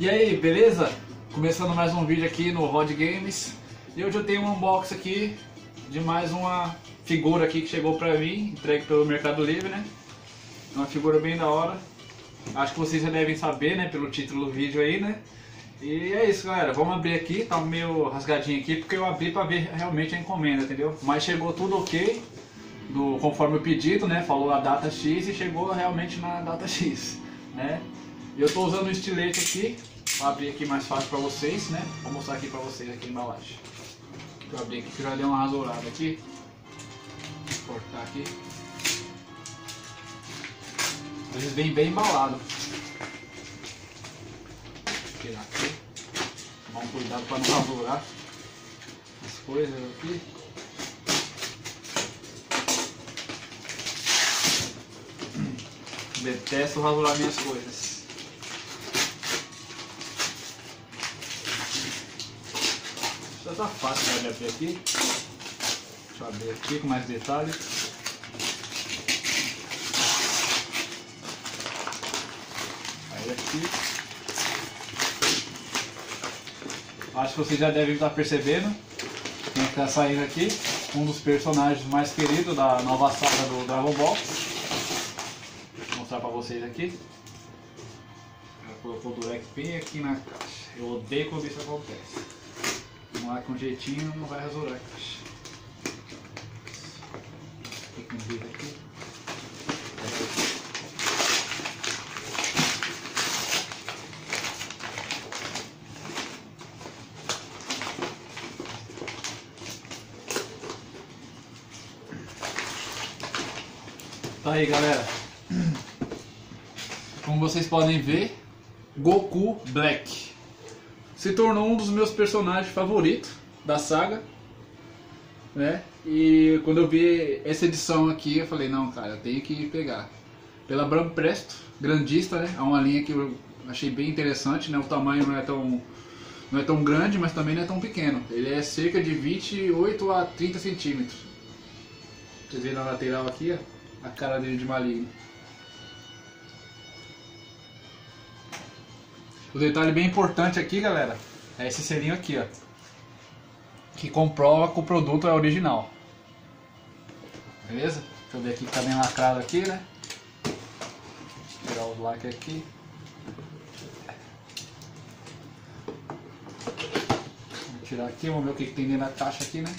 E aí, beleza? Começando mais um vídeo aqui no Rod Games. E hoje eu tenho um unboxing aqui de mais uma figura aqui que chegou pra mim, entregue pelo Mercado Livre, né? Uma figura bem da hora. Acho que vocês já devem saber, né, pelo título do vídeo aí, né? E é isso, galera. Vamos abrir aqui. Tá meio rasgadinho aqui porque eu abri pra ver realmente a encomenda, entendeu? Mas chegou tudo ok, do, conforme o pedido, né? Falou a data X e chegou realmente na data X, né? Eu estou usando o estilete aqui, vou abrir aqui mais fácil para vocês, né? Vou mostrar aqui para vocês aqui a embalagem. Eu abrir aqui que já deu uma rasurada aqui. Vou cortar aqui. Eles vêm bem embalado. Vou tirar aqui. Tomar um cuidado para não rasurar as coisas aqui. Detesto rasurar minhas coisas. Já tá fácil de abrir aqui. Deixa eu abrir aqui com mais detalhes. Aí aqui. Acho que vocês já devem estar percebendo quem está saindo aqui. Um dos personagens mais queridos da nova saga do Dragon Ball mostrar pra vocês aqui. Ela colocou o Durex bem aqui na caixa. Eu odeio quando isso acontece. Com jeitinho, não vai caixa. Tem que aqui. Tá aí galera, como vocês podem ver, Goku Black se tornou um dos meus personagens favoritos da saga, né? E quando eu vi essa edição aqui, eu falei, não, cara, eu tenho que pegar. Pela Bram Presto, grandista, né? É uma linha que eu achei bem interessante, né? O tamanho não é tão não é tão grande, mas também não é tão pequeno. Ele é cerca de 28 a 30 centímetros. Vocês viram na lateral aqui, ó, a cara dele de maligno. O detalhe bem importante aqui, galera, é esse selinho aqui, ó. Que comprova que o produto é original. Beleza? Deixa eu ver aqui que tá bem lacrado aqui, né? Tirar o lacre aqui. Vou tirar aqui, vamos ver o que, que tem dentro da caixa aqui, né?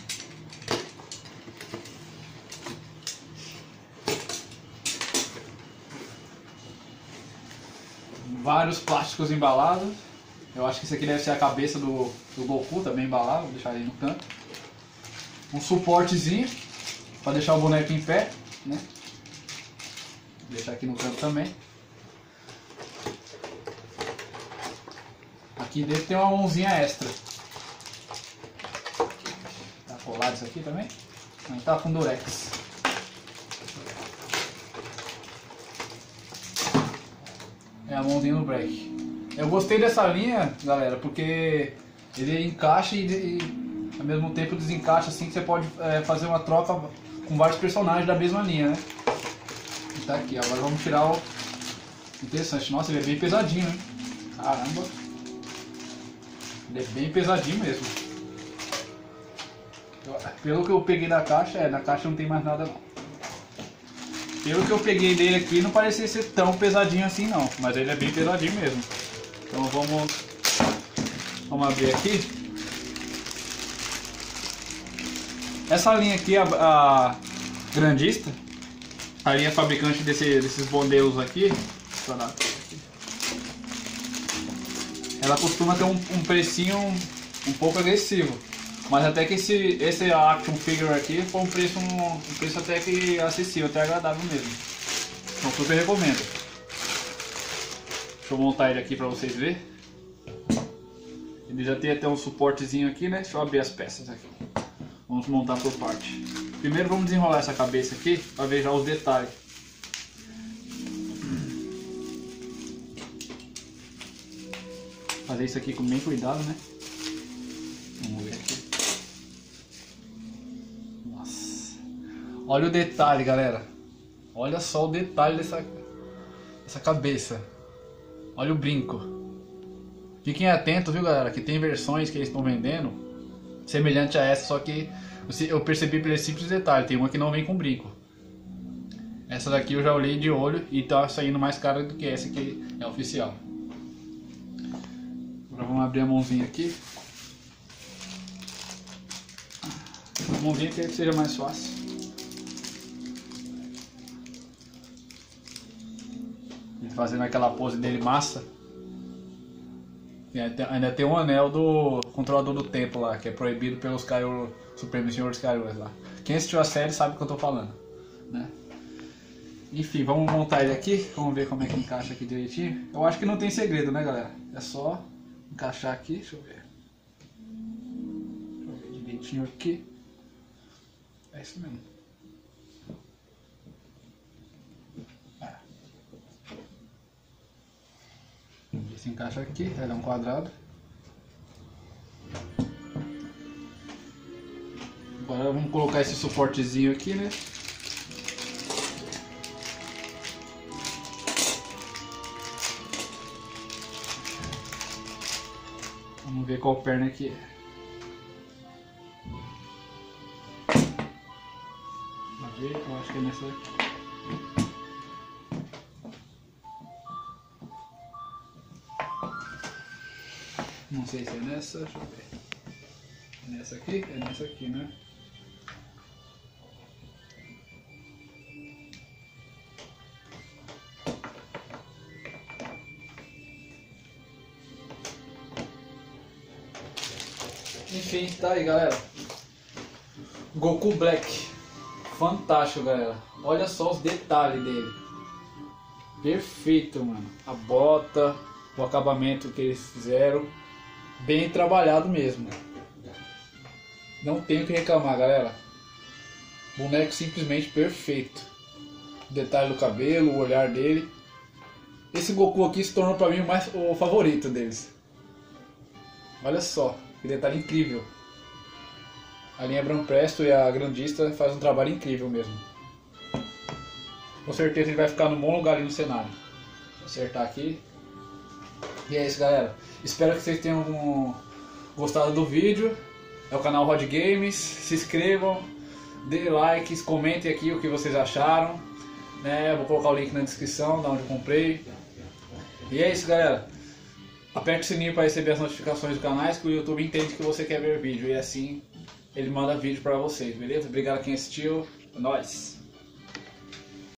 Vários plásticos embalados. Eu acho que isso aqui deve ser a cabeça do, do Goku, também embalado, vou deixar ele no canto. Um suportezinho para deixar o boneco em pé, né? Vou deixar aqui no canto também. Aqui dentro tem uma mãozinha extra. Tá colado isso aqui também? Não tá com durex. É a mãozinha no break. Eu gostei dessa linha, galera, porque ele encaixa e, e ao mesmo tempo desencaixa assim que você pode é, fazer uma troca com vários personagens da mesma linha, né? Tá aqui, agora vamos tirar o. Interessante, nossa, ele é bem pesadinho, hein? Caramba! Ele é bem pesadinho mesmo. Pelo que eu peguei da caixa, é, na caixa não tem mais nada não. Pelo que eu peguei dele aqui, não parecia ser tão pesadinho assim não, mas ele é bem pesadinho mesmo. Então vamos, vamos abrir aqui. Essa linha aqui, a, a grandista, a linha fabricante desse, desses modelos aqui, ela costuma ter um, um precinho um pouco agressivo. Mas até que esse, esse action figure aqui foi um preço, um, um preço até que acessível, até agradável mesmo. Então super recomendo. Deixa eu montar ele aqui pra vocês verem. Ele já tem até um suportezinho aqui, né? Deixa eu abrir as peças aqui. Vamos montar por parte. Primeiro vamos desenrolar essa cabeça aqui para ver já os detalhes. Fazer isso aqui com bem cuidado, né? Olha o detalhe, galera. Olha só o detalhe dessa, dessa cabeça. Olha o brinco. Fiquem atentos, viu galera, que tem versões que eles estão vendendo semelhante a essa, só que eu percebi pelo simples detalhe, tem uma que não vem com brinco. Essa daqui eu já olhei de olho e tá saindo mais cara do que essa que é oficial. Agora vamos abrir a mãozinha aqui. A mãozinha que seja mais fácil. Fazendo aquela pose dele massa. E ainda tem um anel do controlador do tempo lá, que é proibido pelos Kaiô, Supremos Senhores Kaiôs lá. Quem assistiu a série sabe o que eu tô falando, né? Enfim, vamos montar ele aqui, vamos ver como é que encaixa aqui direitinho. Eu acho que não tem segredo, né galera? É só encaixar aqui, deixa eu ver. Deixa eu ver direitinho aqui. É isso mesmo. Se encaixa aqui, ele é um quadrado. Agora vamos colocar esse suportezinho aqui, né? Vamos ver qual perna que é. Vamos ver, eu acho que é nessa aqui. Não sei se é nessa, deixa eu ver. É nessa aqui? É nessa aqui, né? Enfim, tá aí galera. Goku Black. Fantástico, galera. Olha só os detalhes dele. Perfeito, mano. A bota, o acabamento que eles fizeram bem trabalhado mesmo. Não tenho que reclamar, galera. Boneco simplesmente perfeito. Detalhe do cabelo, o olhar dele. Esse Goku aqui se tornou para mim o, mais, o favorito deles. Olha só, que detalhe incrível. A linha Presto e a Grandista fazem um trabalho incrível mesmo. Com certeza ele vai ficar no bom lugar ali no cenário. Vou acertar aqui. E é isso, galera. Espero que vocês tenham gostado do vídeo. É o canal Rod Games. Se inscrevam, dê likes, comentem aqui o que vocês acharam. Né? Vou colocar o link na descrição, da onde eu comprei. E é isso, galera. Aperte o sininho para receber as notificações do canal, que o YouTube entende que você quer ver vídeo. E assim ele manda vídeo para vocês, beleza? Obrigado a quem assistiu. É nóis!